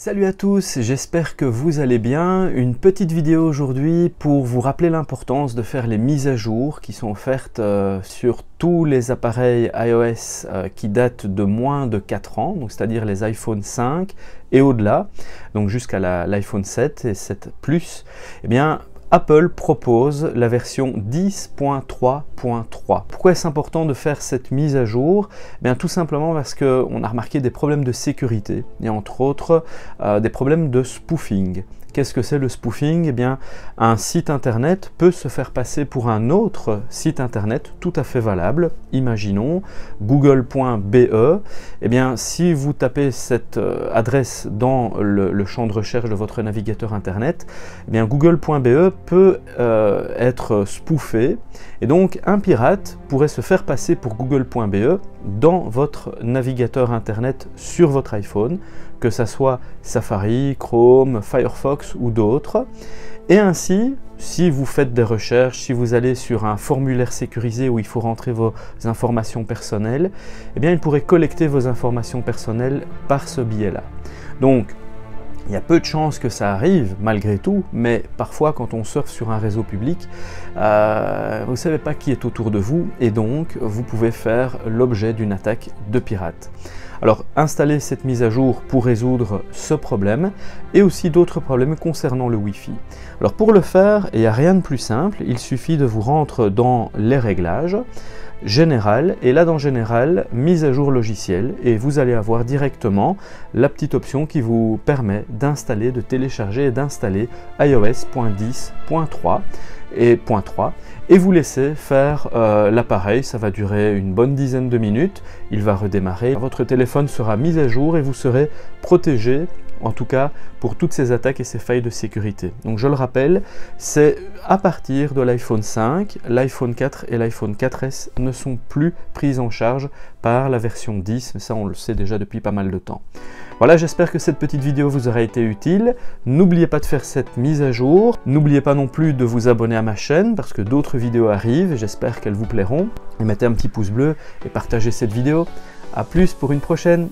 Salut à tous, j'espère que vous allez bien. Une petite vidéo aujourd'hui pour vous rappeler l'importance de faire les mises à jour qui sont offertes euh, sur tous les appareils iOS euh, qui datent de moins de 4 ans, c'est-à-dire les iPhone 5 et au-delà, donc jusqu'à l'iPhone 7 et 7 Plus. Eh bien, Apple propose la version 10.3.3. Pourquoi est-ce important de faire cette mise à jour? Eh Bien tout simplement parce qu'on a remarqué des problèmes de sécurité et entre autres euh, des problèmes de spoofing. Qu'est-ce que c'est le spoofing? Eh bien, un site internet peut se faire passer pour un autre site internet tout à fait valable. Imaginons google.be. Eh bien, si vous tapez cette euh, adresse dans le, champ de recherche de votre navigateur internet, eh bien google.be peut euh, être spoofé un pirate pourrait se faire passer pour google.be dans votre navigateur internet sur votre iPhone, que ce soit Safari, Chrome, Firefox ou d'autres. Et ainsi, si vous faites des recherches, si vous allez sur un formulaire sécurisé où il faut rentrer vos informations personnelles, eh bien il pourrait collecter vos informations personnelles par ce biais-là. Donc, il y a peu de chances que ça arrive malgré tout, mais parfois quand on surfe sur un réseau public, euh, vous ne savez pas qui est autour de vous et donc vous pouvez faire l'objet d'une attaque de pirates. Alors installez cette mise à jour pour résoudre ce problème et aussi d'autres problèmes concernant le Wi-Fi. Alors pour le faire, il n'y a rien de plus simple, il suffit de vous rentrer dans les réglages, Général, et là dans Général, mise à jour logiciel, et vous allez avoir directement la petite option qui vous permet d'installer, de télécharger et d'installer iOS.10.3 et .3 et vous laissez faire euh, l'appareil, ça va durer une bonne dizaine de minutes, il va redémarrer, votre téléphone sera mis à jour et vous serez protégé en tout cas pour toutes ces attaques et ces failles de sécurité. Donc je le rappelle, c'est à partir de l'iPhone 5, l'iPhone 4 et l'iPhone 4S ne sont plus pris en charge par la version 10, mais ça on le sait déjà depuis pas mal de temps. Voilà, j'espère que cette petite vidéo vous aura été utile. N'oubliez pas de faire cette mise à jour. N'oubliez pas non plus de vous abonner à ma chaîne parce que d'autres vidéos arrivent j'espère qu'elles vous plairont. Et mettez un petit pouce bleu et partagez cette vidéo. A plus pour une prochaine